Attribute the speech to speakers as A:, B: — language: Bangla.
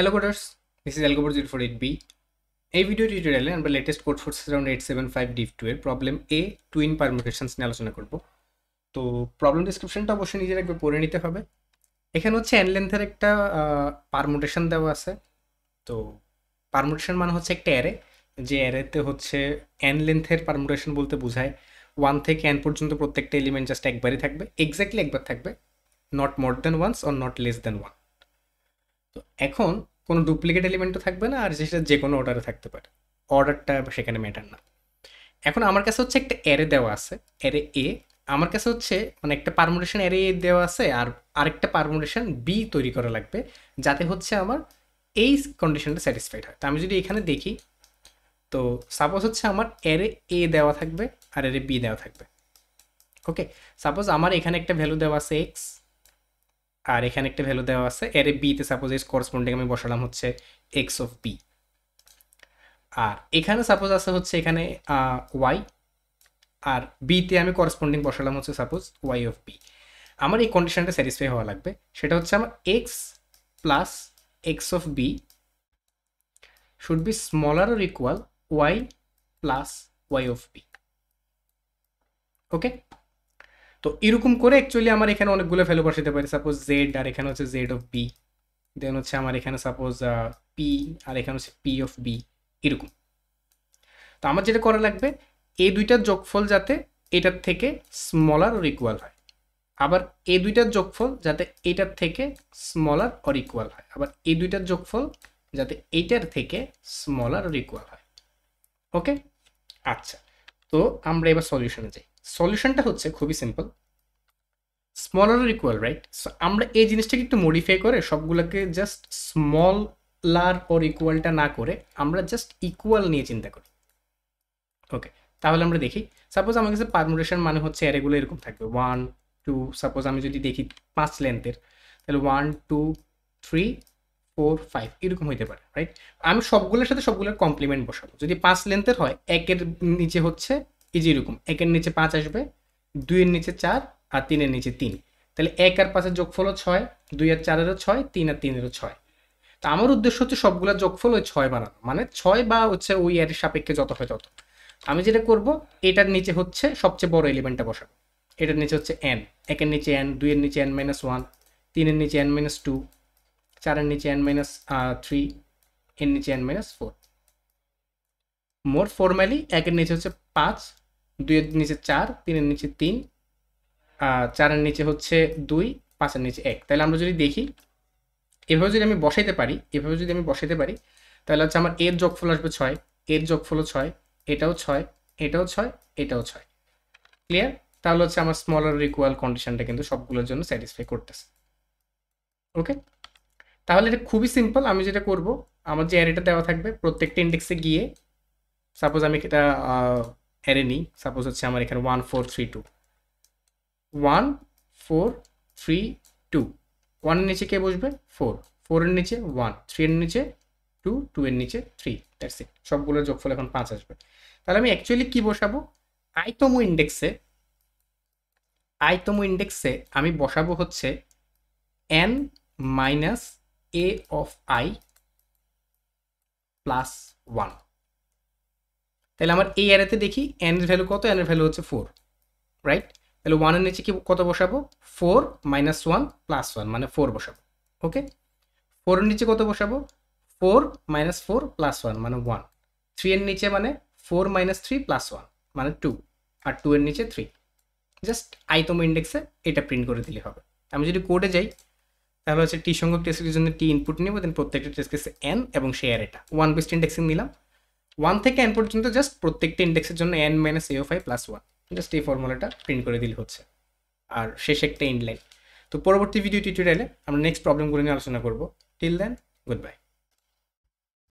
A: Hello coders, this is Algobot 048B. এই ভিডিও টিউটোরিয়ালে আমরা latest Codeforces around eight seven five div two এর প্রবলেম এ টুইন পারমুটেশনস নিয়ে আলোচনা করব। তো প্রবলেম ডিসক্রিপশনটা অবশ্যই নিজের একবার পড়ে নিতে হবে। এখানে হচ্ছে এন লেন্থের একটা পারমুটেশন দেওয়া আছে। তো পারমুটেশন মানে হচ্ছে একটা অ্যারে যে অ্যারেতে হচ্ছে এন লেন্থের পারমুটেশন বলতে বোঝায়। ওয়ান থেকে এন পর্যন্ত প্রত্যেকটা এলিমেন্ট জাস্ট একবারই থাকবে এক্স্যাক্টলি একবার থাকবে। Not more than once or not less than one তো এখন কোনো ডুপ্লিকেট এলিমেন্টও থাকবে না আর সেটা যে কোনো অর্ডারে থাকতে পারে। অর্ডারটা সেখানে ম্যাটার না। এখন আমার কাছে হচ্ছে একটা অ্যারে দেওয়া আছে অ্যারে এ আমার কাছে হচ্ছে মানে একটা পারমুটেশন অ্যারে এ দেওয়া আছে আর আরেকটা পারমুটেশন বি তৈরি করা লাগবে, যাতে হচ্ছে আমার এই কন্ডিশনটা স্যাটিসফাইড হয়। তো আমি যদি এখানে দেখি, তো সাপোজ হচ্ছে আমার অ্যারে এ দেওয়া থাকবে আর অ্যারে বি দেওয়া থাকবে। ওকে সাপোজ আমার এখানে একটা ভ্যালু দেওয়া আছে এক্স আর এখানে একটা ভ্যালু দেওয়া আছে, এরে বিতে সাপোজ এস করসপন্ডিং আমি বসালাম হচ্ছে এক্স অফ বি আর এখানে সাপোজ আছে হচ্ছে এখানে ওয়াই আর বিতে আমি করসপন্ডিং বসালাম হচ্ছে সাপোজ ওয়াই অফ বি আমার এই কন্ডিশনটা স্যাটিসফাই হওয়া লাগবে। সেটা হচ্ছে আমার X plus X of B should be smaller or equal Y plus Y of B okay তো এরকম করে অ্যাকচুয়ালি আমার এখানে অনেকগুলো ভ্যালু বসাতে পারি। সাপোজ জেড আর এখানে হচ্ছে জেড অফ বি দেন হচ্ছে আমার এখানে সাপোজ পি আর এখানে হচ্ছে পি অফ বি এরকম। তো আমার যেটা করা লাগবে এই দুইটার যোগফল যাতে এটার থেকে স্মলার অর ইকুয়াল হয়। আবার এই দুইটার যোগফল যাতে এটার থেকে স্মলার অর ইকুয়াল হয়। আবার এই দুইটার যোগফল যাতে এইটার থেকে স্মলার অর ইকুয়াল হয়। ওকে আচ্ছা। তো আমরা এবার সলিউশনে যাই। সলিউশনটা হচ্ছে খুবই simple. Smaller equal right so আমরা এই জিনিসটাকে একটু মডিফাই করে সবগুলোকে জাস্ট স্মলার ওর ইকুয়ালটা না করে আমরা জাস্ট ইকুয়াল নিয়ে চিন্তা করি। ওকে তাহলে আমরা দেখি। সাপোজ আমার কাছে পারমুটেশন মানে হচ্ছে অ্যারেগুলো এরকম থাকবে। ওয়ান টু সাপোজ আমি যদি দেখি পাঁচ লেন্থের তাহলে one two three four five এরকম হইতে পারে রাইট আমি সবগুলোর সাথে সবগুলোর কমপ্লিমেন্ট বসাবো। যদি পাঁচ লেন্থের হয়, একের নিচে হচ্ছে এই যে এরকম, একের নিচে পাঁচ আসবে, দুইয়ের নিচে চার আর তিনের নিচে তিন। তাহলে এক আর পাঁচের যোগফলও ছয়, দুই আর চারেরও ছয়, তিন আর তিনেরও ছয়। তা আমার উদ্দেশ্য হচ্ছে সবগুলোর যোগফল ওই ছয় বানানো মানে ছয় বা হচ্ছে ওই এর সাপেক্ষে যত হয় তত। আমি যেটা করব, এটার নিচে হচ্ছে সবচেয়ে বড় এলিমেন্টটা বসাবো। এটার নিচে হচ্ছে এন একের নিচে এন দুইয়ের নিচে এন মাইনাস ওয়ান তিনের নিচে এন মাইনাস টু চারের নিচে এন মাইনাস থ্রি এর নিচে N minus four more formally একের নিচে হচ্ছে পাঁচ দুইয়ের নিচে চার, তিনের নিচে তিন চারের নিচে হচ্ছে দুই, পাঁচের নিচে এক। তাহলে আমরা যদি দেখি, এভাবে যদি আমি বসাইতে পারি, এভাবে যদি আমি বসাইতে পারি, তাহলে হচ্ছে আমার এর যোগফল আসবে ছয়, এর যোগফলও ছয়, এটাও ছয় এটাও ছয় এটাও ছয়। ক্লিয়ার তাহলে হচ্ছে আমার স্মলার ইকুয়াল কন্ডিশনটা কিন্তু সবগুলোর জন্য স্যাটিসফাই করতেছে। ওকে তাহলে এটা খুবই সিম্পল আমি যেটা করব, আমার যে অ্যারেটা দেওয়া থাকবে, প্রত্যেকটা ইন্ডেক্সে গিয়ে সাপোজ আমি এটা অ্যারে নিই সাপোজ হচ্ছে আমার এখানে one four three two one four three two ওয়ানের নিচে কে বসবে? ফোর ফোরের নিচে ওয়ান থ্রি এর নিচে টু টু এর নিচে থ্রি দ্যাটস ইট সবগুলোর যোগফল এখন পাঁচ আসবে। তাহলে আমি অ্যাকচুয়ালি কি বসাবো? আইতম ইন্ডেক্সে আইতম ইন্ডেক্সে আমি বসাবো হচ্ছে N minus A of I plus one তাহলে আমার এই অ্যারেতে দেখি এন এর ভ্যালু কত এন এর ভ্যালু হচ্ছে ফোর রাইট তাহলে ওয়ানের নিচে কি কত বসাবো? Four minus one plus one মানে ফোর বসাবো ওকে ফোরের নিচে কত বসাবো? Four minus four plus one মানে ওয়ান থ্রি এর নিচে মানে four minus three plus one মানে টু আর টু এর নিচে থ্রি জাস্ট আইতম ইন্ডেক্সে এটা প্রিন্ট করে দিলে হবে। আমি যদি কোডে যাই, তাহলে হচ্ছে টি সংখ্যক টেস্ট জন্য টি ইনপুট নিব দেন প্রত্যেকটা টেস্ট কেসে এন এবং শেয়ার এটা ওয়ান বেস্ট ইন্ডেক্সিং নিলাম। ওয়ান থেকে এন পর্যন্ত জাস্ট প্রত্যেকটা ইন্ডেক্সের জন্য N minus A five plus one just এই ফর্মুলাটা প্রিন্ট করে দিলে হচ্ছে। আর শেষ একটা ইনলাইন তো পরবর্তী ভিডিও টিউটোরিয়ালে আমরা নেক্সট প্রবলেমগুলো নিয়ে আলোচনা করব। Till then good bye